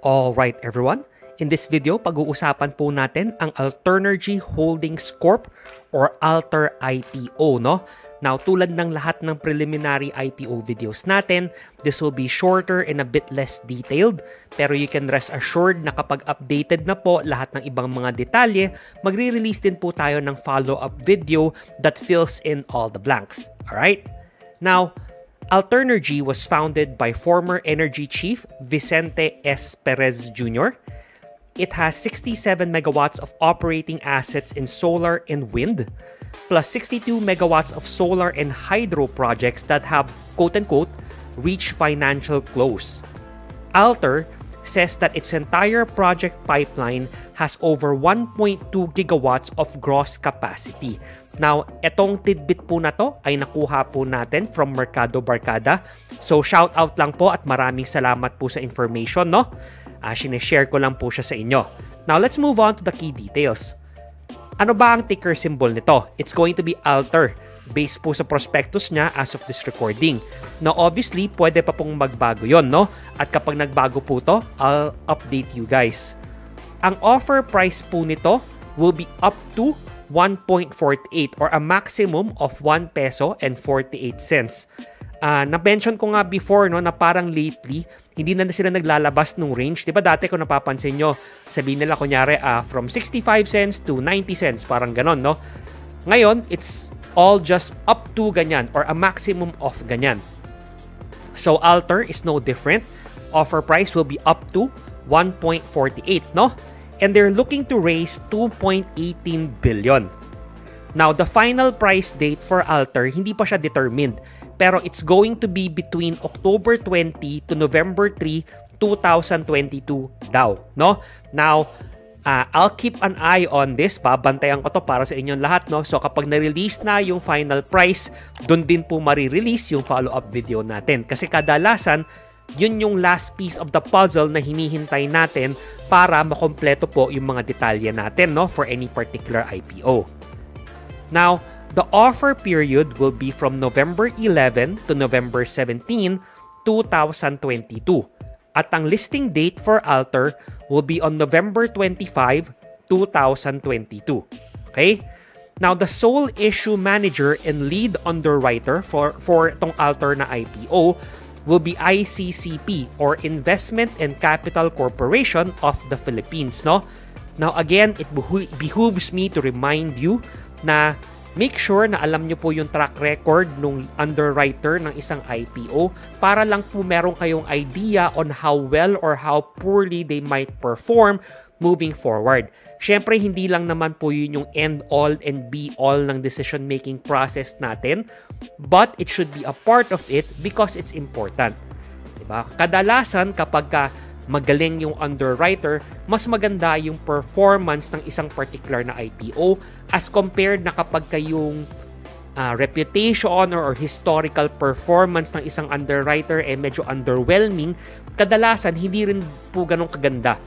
Alright everyone, in this video pag-uusapan po natin ang Alternergy Holdings Corp or Alter IPO no. Now tulad ng lahat ng preliminary IPO videos natin, this will be shorter and a bit less detailed pero you can rest assured na kapag updated na po lahat ng ibang mga detalye, magre-release din po tayo ng follow-up video that fills in all the blanks. Alright? Now, Alternergy was founded by former energy chief Vicente S. Perez Jr. It has 67 megawatts of operating assets in solar and wind, plus 62 megawatts of solar and hydro projects that have, quote unquote, reached financial close. Alter says that its entire project pipeline has over 1.2 gigawatts of gross capacity. Now, etong tidbit po na to ay nakuha po natin from Mercado Barcada. So, shout out lang po at maraming salamat po sa information, no? Uh, sinishare ko lang po siya sa inyo. Now, let's move on to the key details. Ano ba ang ticker symbol nito? It's going to be Alter based po sa prospectus niya as of this recording. Now, obviously, pwede pa pong magbago yon no? At kapag nagbago po to, I'll update you guys. Ang offer price po nito will be up to 1.48 or a maximum of 1 peso and 48 cents. Uh, na-mention ko nga before no, na parang lately, hindi na sila naglalabas ng range. Di ba dati kung napapansin nyo, sabihin nila kunyari uh, from 65 cents to 90 cents, parang ganon. No? Ngayon, it's all just up to ganyan or a maximum of ganyan. So Alter is no different. Offer price will be up to 1.48, no? And they're looking to raise 2.18 billion. Now, the final price date for Alter, hindi pa siya determined. Pero it's going to be between October 20 to November 3, 2022 daw, no? Now, uh, I'll keep an eye on this. Babantayan ko to para sa inyong lahat, no? So, kapag na-release na yung final price, doon din po marirelease yung follow-up video natin. Kasi kadalasan, yun yung last piece of the puzzle na hinihintay natin para makompleto po yung mga detalye natin no, for any particular IPO. Now, the offer period will be from November 11 to November 17, 2022. At ang listing date for Alter will be on November 25, 2022. Okay? Now, the sole issue manager and lead underwriter for, for itong Alter na IPO will be ICCP or Investment and Capital Corporation of the Philippines, no? Now again, it behooves me to remind you na make sure na alam nyo po yung track record ng underwriter ng isang IPO para lang po meron kayong idea on how well or how poorly they might perform moving forward. Siyempre, hindi lang naman po yun yung end-all and be-all ng decision-making process natin, but it should be a part of it because it's important. Diba? Kadalasan, kapag ka magaling yung underwriter, mas maganda yung performance ng isang particular na IPO as compared na kapag kayong uh, reputation or, or historical performance ng isang underwriter eh medyo underwhelming, kadalasan hindi rin po ganun kaganda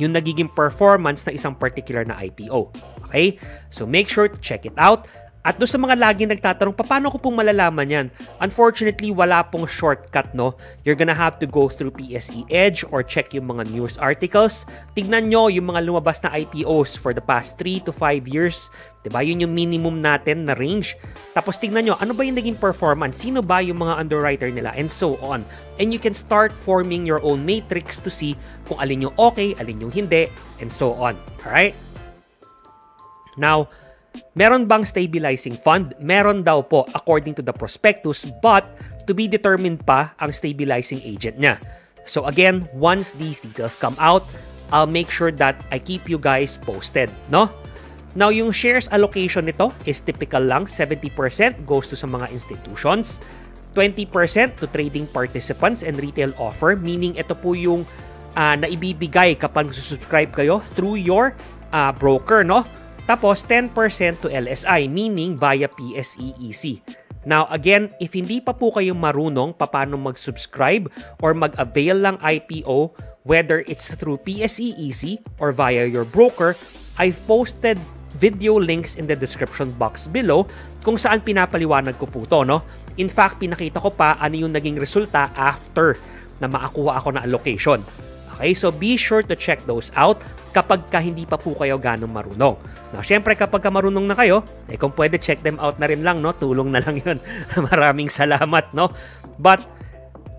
yung nagiging performance ng isang particular na IPO. Okay? So make sure to check it out. At doon sa mga lagi nagtatanong, paano ko pong malalaman yan? Unfortunately, wala pong shortcut, no? You're gonna have to go through PSE Edge or check yung mga news articles. Tignan nyo yung mga lumabas na IPOs for the past 3 to 5 years. Diba? Yun yung minimum natin na range. Tapos tignan nyo, ano ba yung naging performance? Sino ba yung mga underwriter nila? And so on. And you can start forming your own matrix to see kung alin yung okay, alin yung hindi, and so on. Alright? Now, Meron bang stabilizing fund? Meron daw po according to the prospectus but to be determined pa ang stabilizing agent niya. So again, once these details come out, I'll make sure that I keep you guys posted, no? Now, yung shares allocation nito is typical lang. 70% goes to sa mga institutions, 20% to trading participants and retail offer, meaning ito po yung uh, naibibigay kapag subscribe kayo through your uh, broker, no? Tapos 10% to LSI, meaning via PSEEC. Now again, if hindi pa po kayo marunong paano mag-subscribe or mag-avail ng IPO, whether it's through PSEEC or via your broker, I've posted video links in the description box below kung saan pinapaliwanag ko po to, no? In fact, pinakita ko pa ano yung naging resulta after na makakuha ako na allocation. Okay, so be sure to check those out kapag ka hindi pa po kayo ganong marunong. Now, syempre kapag ka marunong na kayo, eh kung pwede check them out na rin lang, no? Tulong na lang yun. Maraming salamat, no? But,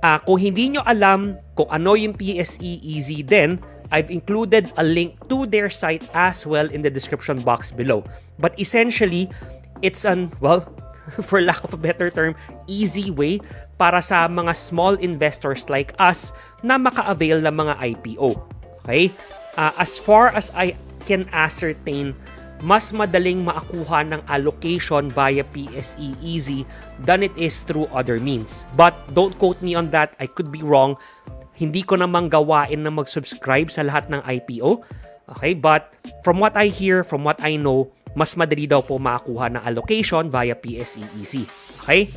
uh, kung hindi nyo alam kung ano yung PSE Easy din, I've included a link to their site as well in the description box below. But essentially, it's an, well, for lack of a better term, easy way para sa mga small investors like us na maka-avail ng mga IPO. Okay? Uh, as far as I can ascertain, mas madaling maakuha ng allocation via PSE Easy than it is through other means. But don't quote me on that. I could be wrong. Hindi ko namang gawain na mag-subscribe sa lahat ng IPO. Okay? But from what I hear, from what I know, mas madali daw po makakuha ng allocation via PSE Easy. Okay?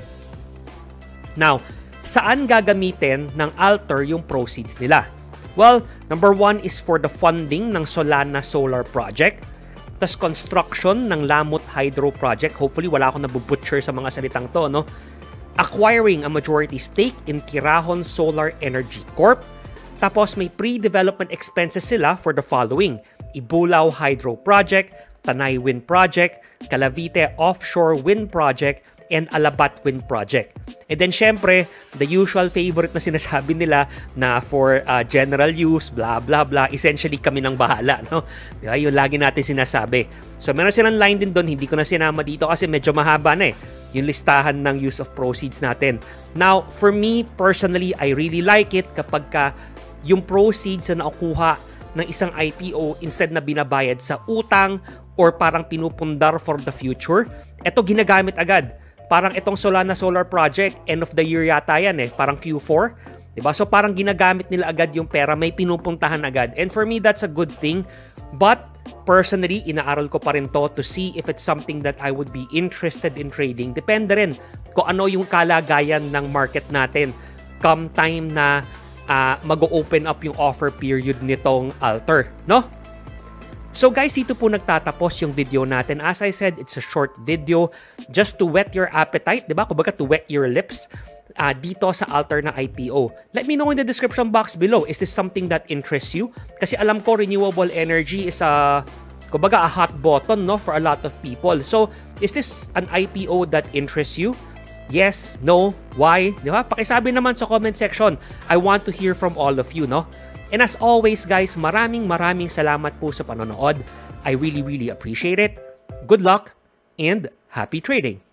Now, saan gagamitin ng Alter yung proceeds nila? Well, number one is for the funding ng Solana Solar Project. Tas construction ng Lamot Hydro Project. Hopefully, wala akong nabubutcher sa mga salitang to, no? Acquiring a majority stake in Kirahon Solar Energy Corp. Tapos may pre-development expenses sila for the following. Ibulaw Hydro Project, Tanay Wind Project, Calavite Offshore Wind Project, and Alabat Wind Project. And then syempre, the usual favorite na sinasabi nila na for uh, general use, blah blah blah, essentially kami nang bahala, no? Diba? Yung lagi natin sinasabi. So meron silang line din doon, hindi ko na sinama dito kasi medyo mahaba na eh yung listahan ng use of proceeds natin. Now, for me personally, I really like it kapag ka yung proceeds na nakukuha ng isang IPO instead na binabayad sa utang or parang pinupundar for the future, ito ginagamit agad Parang itong Solana Solar Project, end of the year yata yan eh, parang Q4. 'Di ba? So parang ginagamit nila agad yung pera, may pinupuntahan agad. And for me, that's a good thing. But personally, inaaral ko pa rin to to see if it's something that I would be interested in trading. Depende rin kung ano yung kalagayan ng market natin come time na uh, mag-open up yung offer period nitong Alter, no? So guys, dito po nagtatapos yung video natin. As I said, it's a short video just to whet your appetite, di ba? Kumbaga to wet your lips uh, dito sa Alter na IPO. Let me know in the description box below. Is this something that interests you? Kasi alam ko renewable energy is a kumbaga a hot button no for a lot of people. So, is this an IPO that interests you? Yes, no, why? Di ba? Pakisabi naman sa comment section. I want to hear from all of you, no? And as always guys, maraming maraming salamat po sa panonood. I really really appreciate it. Good luck and happy trading!